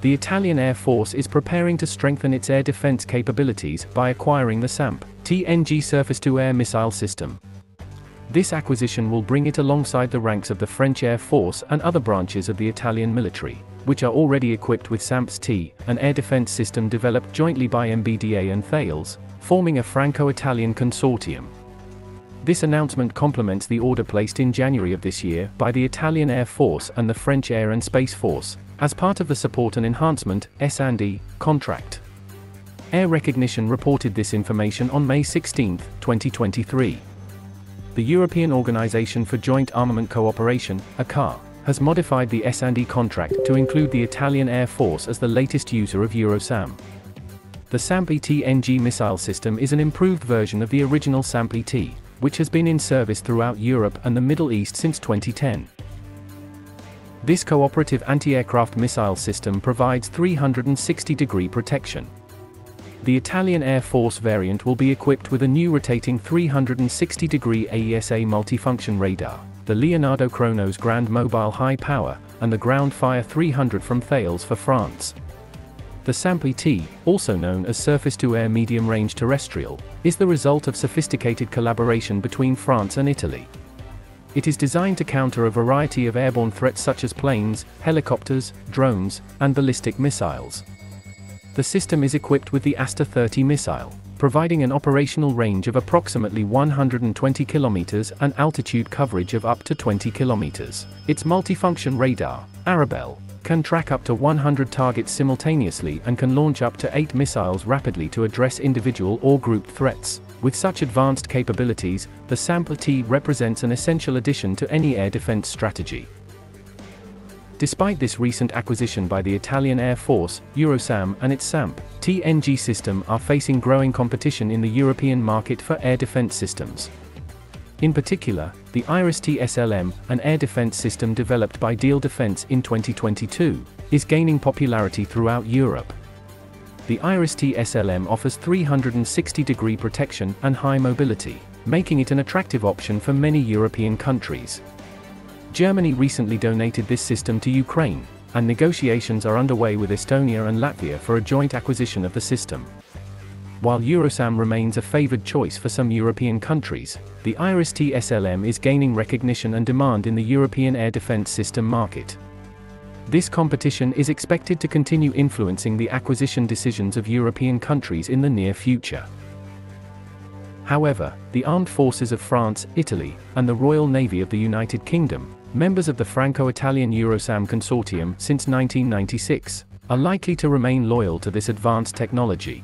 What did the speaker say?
the Italian Air Force is preparing to strengthen its air defense capabilities by acquiring the SAMP TNG surface-to-air missile system. This acquisition will bring it alongside the ranks of the French Air Force and other branches of the Italian military, which are already equipped with SAMPS-T, an air defense system developed jointly by MBDA and Thales, forming a Franco-Italian consortium. This announcement complements the order placed in January of this year by the Italian Air Force and the French Air and Space Force, as part of the Support and Enhancement S&E, contract. Air Recognition reported this information on May 16, 2023. The European Organization for Joint Armament Cooperation, (OCCAR) has modified the S&E contract to include the Italian Air Force as the latest user of Eurosam. The SAMP-ET-NG missile system is an improved version of the original SAMP-ET, which has been in service throughout Europe and the Middle East since 2010. This cooperative anti-aircraft missile system provides 360-degree protection. The Italian Air Force variant will be equipped with a new rotating 360-degree AESA multifunction radar, the Leonardo Kronos Grand Mobile High Power, and the Ground Fire 300 from Thales for France. The SAMP-ET, also known as Surface-to-Air Medium-Range Terrestrial, is the result of sophisticated collaboration between France and Italy. It is designed to counter a variety of airborne threats such as planes, helicopters, drones, and ballistic missiles. The system is equipped with the Aster 30 missile, providing an operational range of approximately 120 kilometers and altitude coverage of up to 20 kilometers. Its multifunction radar, Arabel, can track up to 100 targets simultaneously and can launch up to 8 missiles rapidly to address individual or group threats. With such advanced capabilities, the SAMP-T represents an essential addition to any air defense strategy. Despite this recent acquisition by the Italian Air Force, Eurosam and its SAMP TNG system are facing growing competition in the European market for air defense systems. In particular, the IRIS-T SLM, an air defense system developed by Diehl Defense in 2022, is gaining popularity throughout Europe. The IRIS-T SLM offers 360-degree protection and high mobility, making it an attractive option for many European countries. Germany recently donated this system to Ukraine, and negotiations are underway with Estonia and Latvia for a joint acquisition of the system. While Eurosam remains a favored choice for some European countries, the IRIS-T SLM is gaining recognition and demand in the European air defense system market. This competition is expected to continue influencing the acquisition decisions of European countries in the near future. However, the armed forces of France, Italy, and the Royal Navy of the United Kingdom, members of the Franco-Italian Eurosam consortium since 1996, are likely to remain loyal to this advanced technology.